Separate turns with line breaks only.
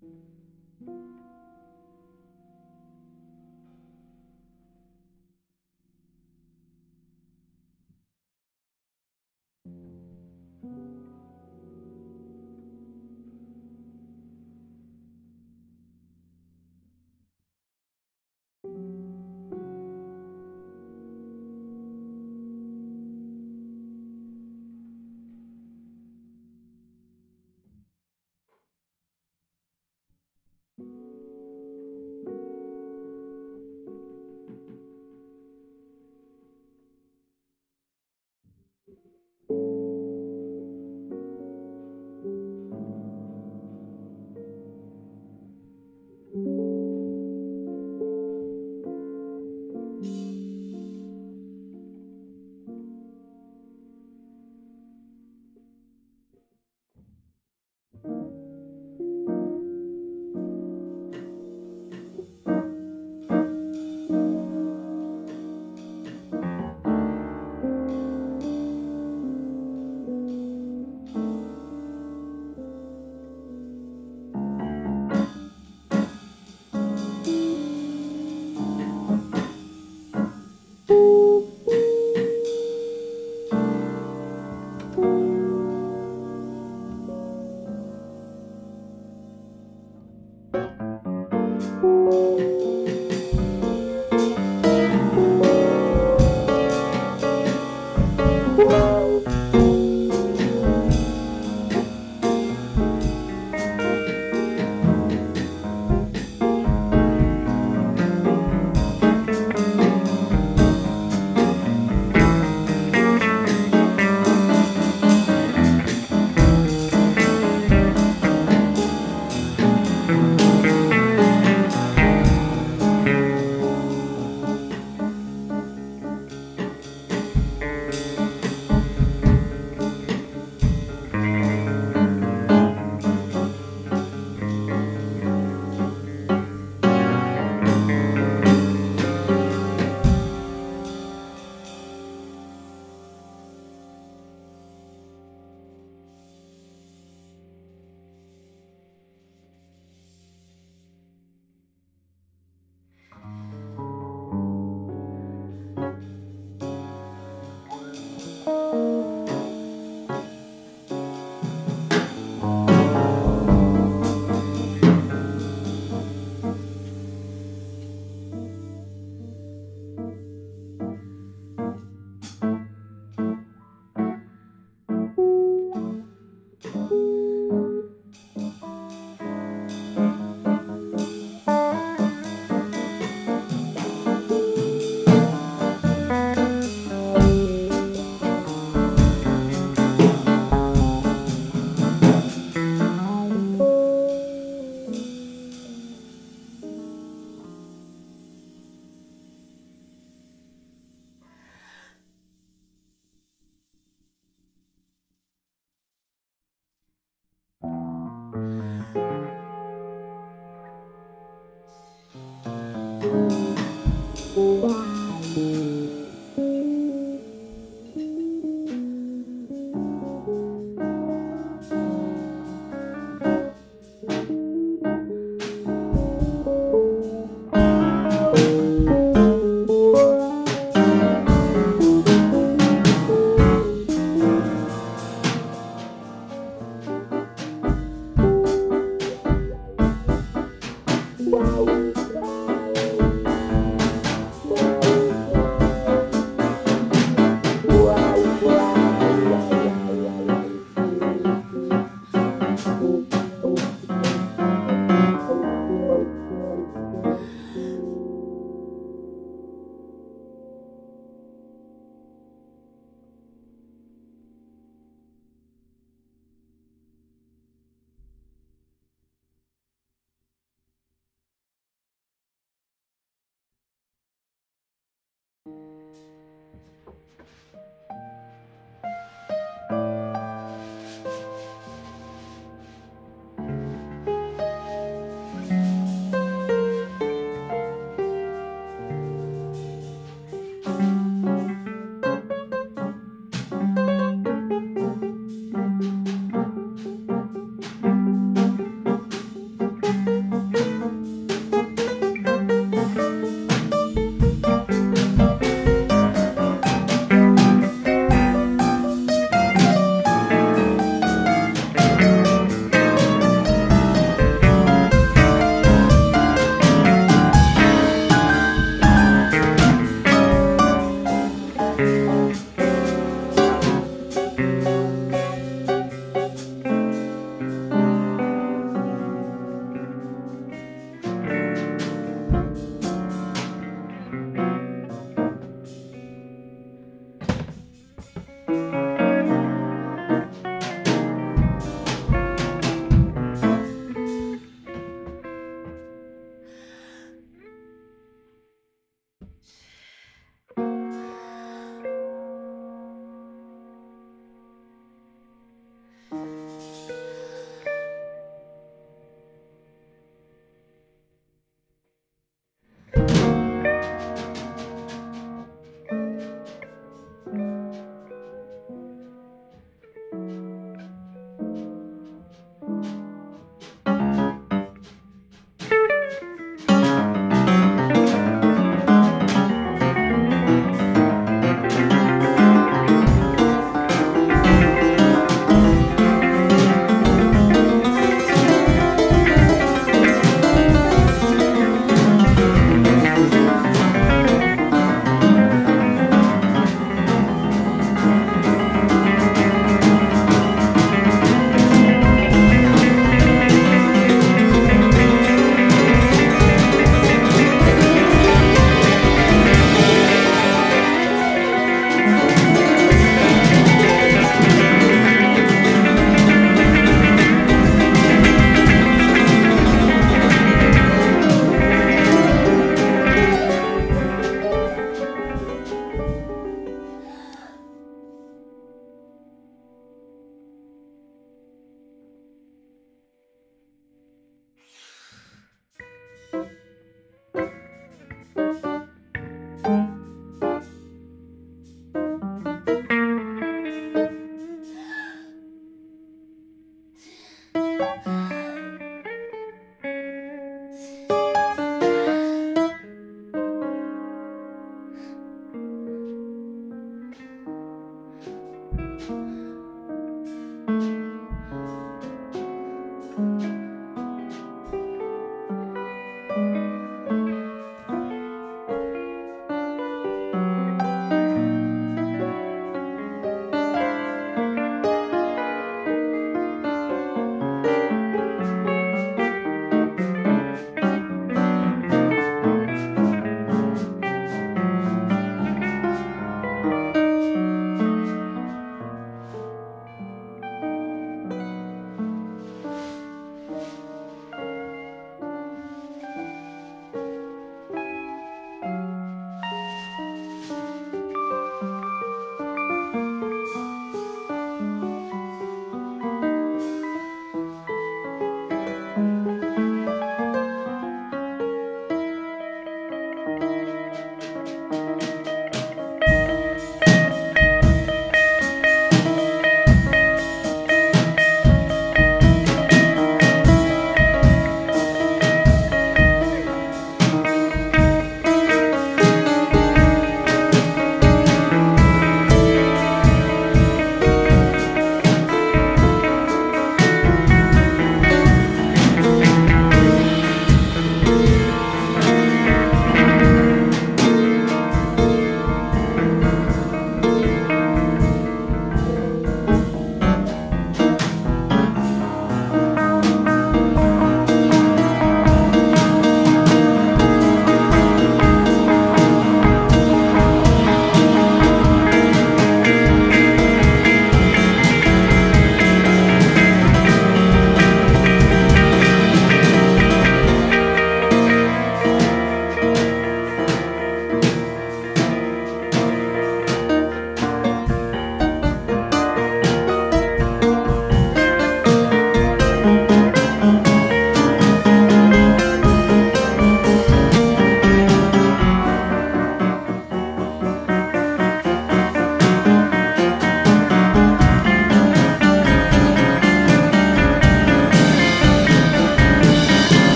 thank you Música uhum.